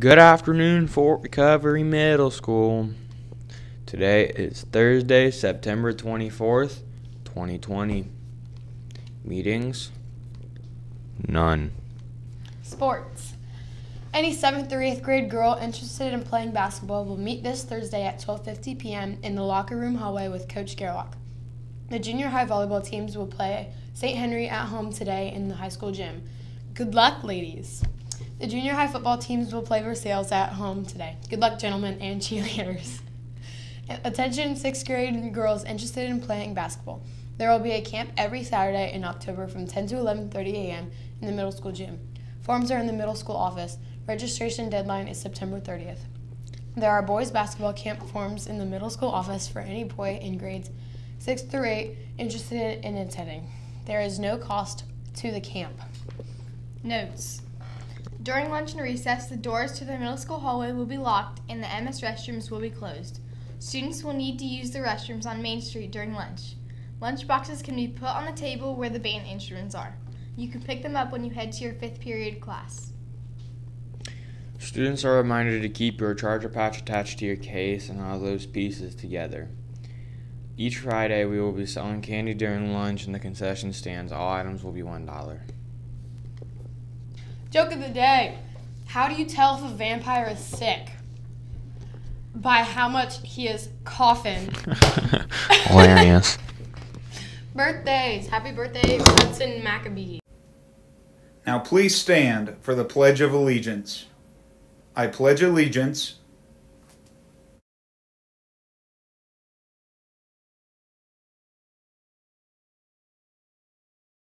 Good afternoon, Fort Recovery Middle School. Today is Thursday, September 24th, 2020. Meetings? None. Sports. Any 7th or 8th grade girl interested in playing basketball will meet this Thursday at 12:50 p.m. in the locker room hallway with Coach Gerlach. The junior high volleyball teams will play St. Henry at home today in the high school gym. Good luck, ladies. The junior high football teams will play Versailles at home today. Good luck, gentlemen and cheerleaders. Attention, sixth grade girls interested in playing basketball. There will be a camp every Saturday in October from 10 to 11:30 a.m. in the middle school gym. Forms are in the middle school office. Registration deadline is September 30th. There are boys basketball camp forms in the middle school office for any boy in grades 6 through 8 interested in attending. There is no cost to the camp. Notes. During lunch and recess, the doors to the middle school hallway will be locked and the MS restrooms will be closed. Students will need to use the restrooms on Main Street during lunch. Lunch boxes can be put on the table where the band instruments are. You can pick them up when you head to your fifth period class. Students are reminded to keep your charger patch attached to your case and all those pieces together. Each Friday, we will be selling candy during lunch in the concession stands. All items will be $1. Joke of the day. How do you tell if a vampire is sick? By how much he is coughing. Hilarious. Birthdays. Happy birthday, Hudson Maccabee. Now please stand for the Pledge of Allegiance. I pledge allegiance